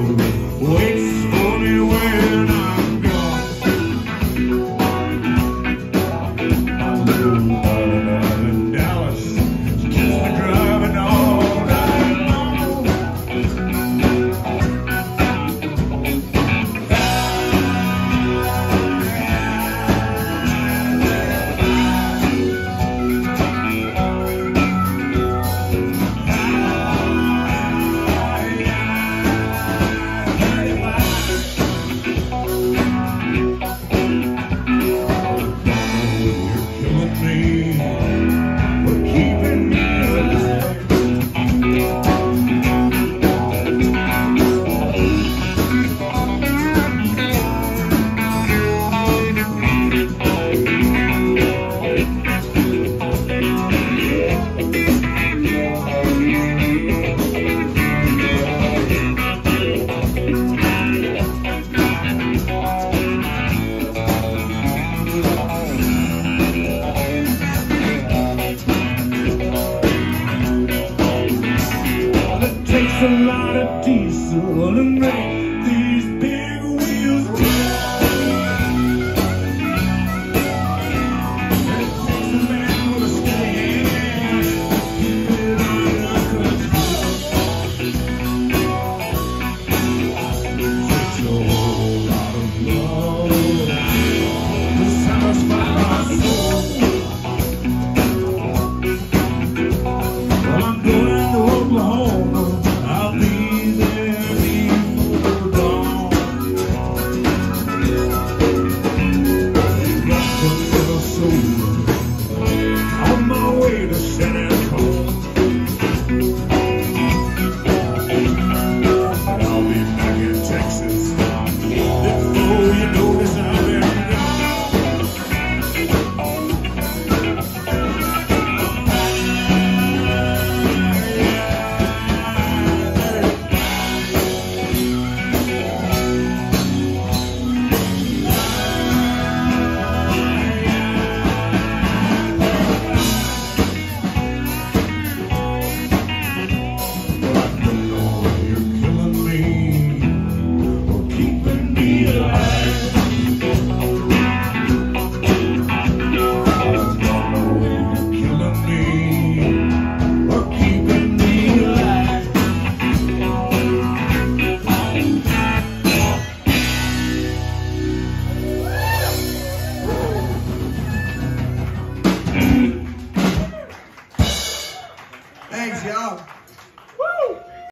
and takes a lot of diesel to make